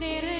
re, re.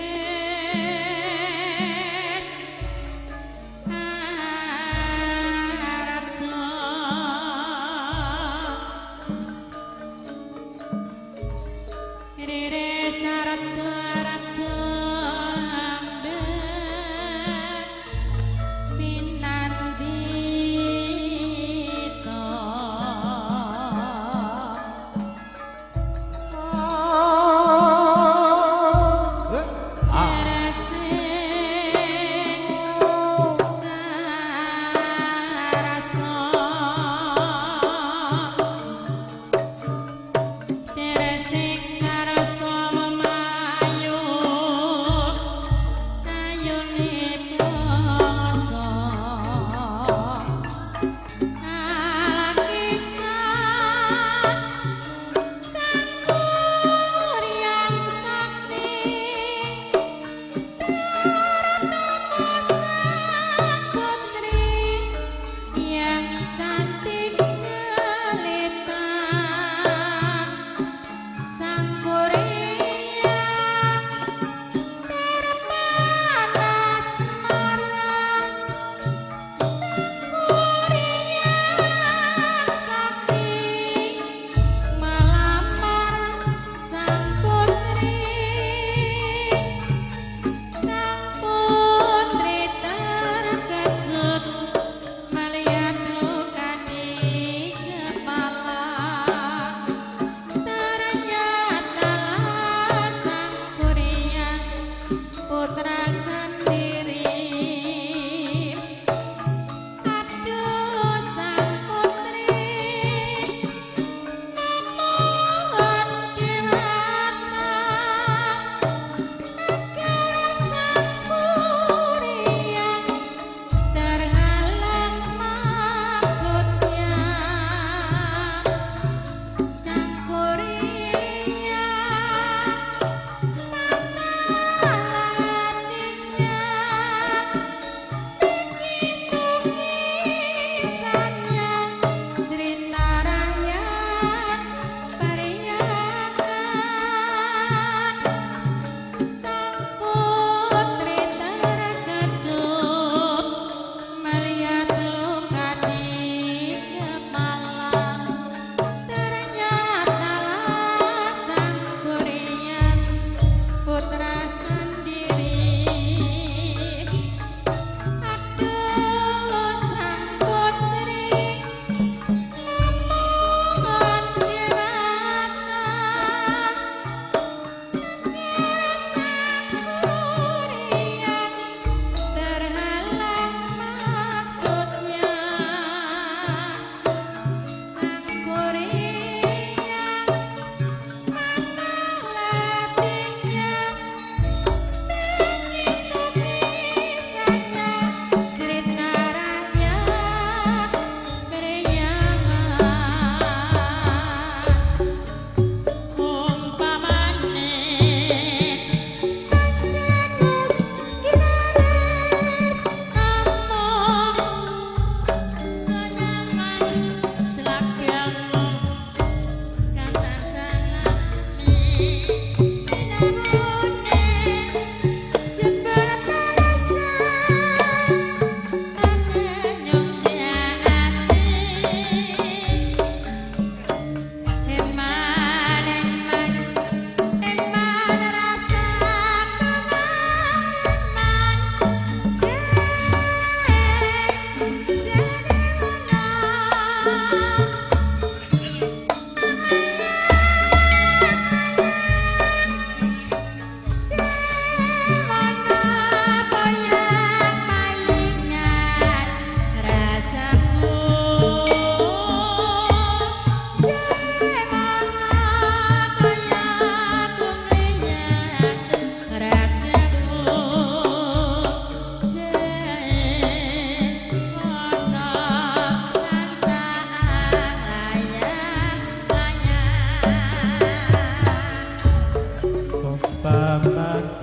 Loh,